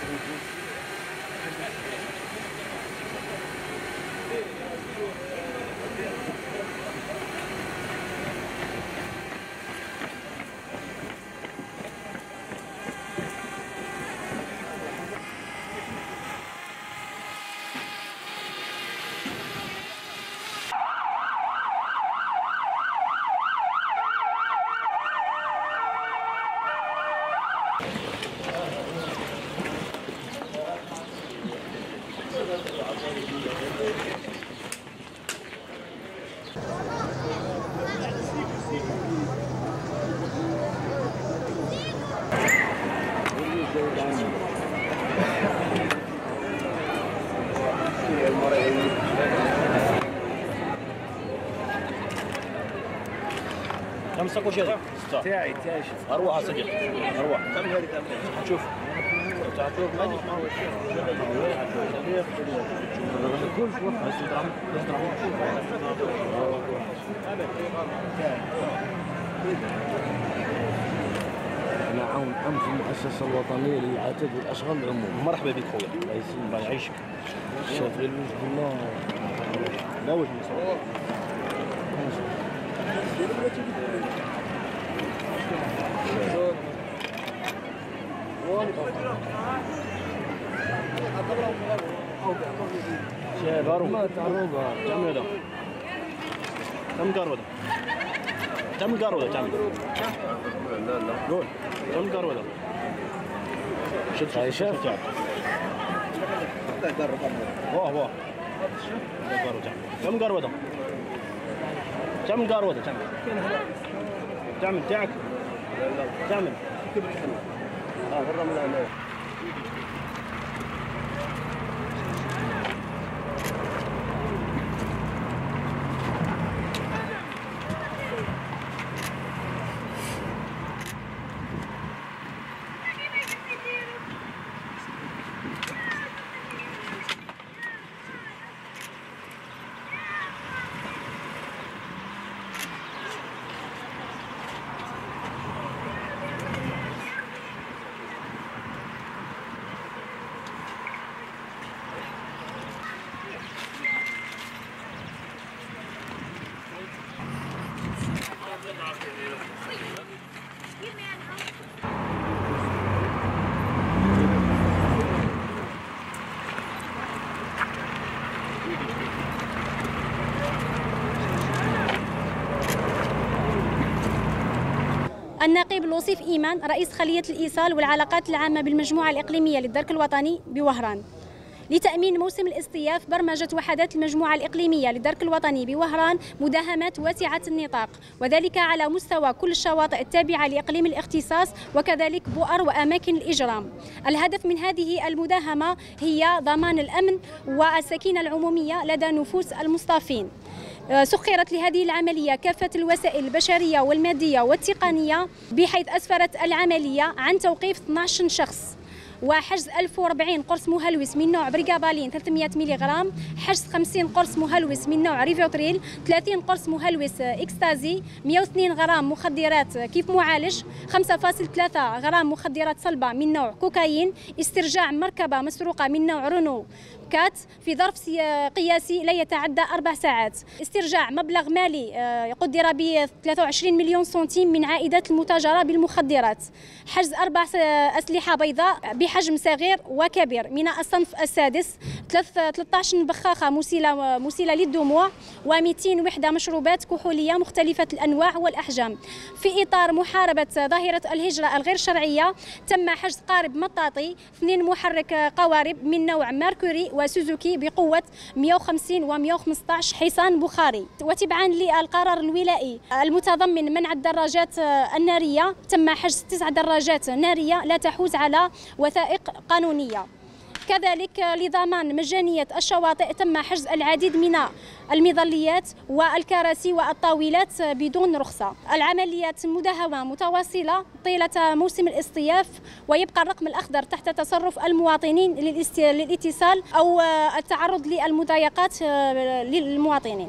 كم ساكوش هذا؟ ستة. تاعي تاعي أروح يا صديقي أروح كم هذه شوف. شوف ما أنا عون أمس المؤسسة الوطنية للعتاد والأشغال العمومية مرحبا بك خويا. الله يسلمك. الله يعيشك. شاف غير وجه الله. لا وجه هارو ما تعرضها كم هذا؟ كم قارو هذا؟ كم قارو هذا؟ كم؟ قول كم قارو هذا؟ شد شاف؟ شد واه واه كم؟ هذا؟ كم هذا؟ كم؟ تعمل؟ تعمل آه النقيب الوصيف إيمان رئيس خلية الإيصال والعلاقات العامة بالمجموعة الإقليمية للدرك الوطني بوهران. لتأمين موسم الاصطياف برمجت وحدات المجموعة الإقليمية للدرك الوطني بوهران مداهمات واسعة النطاق وذلك على مستوى كل الشواطئ التابعة لإقليم الاختصاص وكذلك بؤر وأماكن الإجرام. الهدف من هذه المداهمة هي ضمان الأمن والسكينة العمومية لدى نفوس المصطافين. سخرت لهذه العملية كافة الوسائل البشرية والمادية والتقنية بحيث أسفرت العملية عن توقيف 12 شخص. وحجز 1040 قرص مهلوس من نوع بريغابالين 300 ملغ حجز 50 قرص مهلوس من نوع ريفوتريل 30 قرص مهلوس إكستازي 102 غرام مخدرات كيف معالج 5.3 غرام مخدرات صلبة من نوع كوكايين استرجاع مركبة مسروقة من نوع رونو. كات في ظرف سي- قياسي لا يتعدى أربع ساعات. استرجاع مبلغ مالي قدر ب 23 مليون سنتيم من عائدات المتاجرة بالمخدرات. حجز أربع أسلحة بيضاء بحجم صغير وكبير. من الصنف السادس ثلاث- 13 بخاخة مسيلة مسيلة للدموع و200 وحدة مشروبات كحولية مختلفة الأنواع والأحجام. في إطار محاربة ظاهرة الهجرة الغير شرعية تم حجز قارب مطاطي اثنين محرك قوارب من نوع ماركوري وسوزوكي بقوة 150 و115 حصان بخاري. وتبعا للقرار الولائي المتضمن منع الدراجات النارية تم حجز تسع دراجات نارية لا تحوز على وثائق قانونية. كذلك لضمان مجانية الشواطئ تم حجز العديد من المظليات والكراسي والطاولات بدون رخصة. العمليات مداهمة متواصلة طيلة موسم الاصطياف ويبقى الرقم الأخضر تحت تصرف المواطنين للاتصال أو التعرض للمضايقات للمواطنين.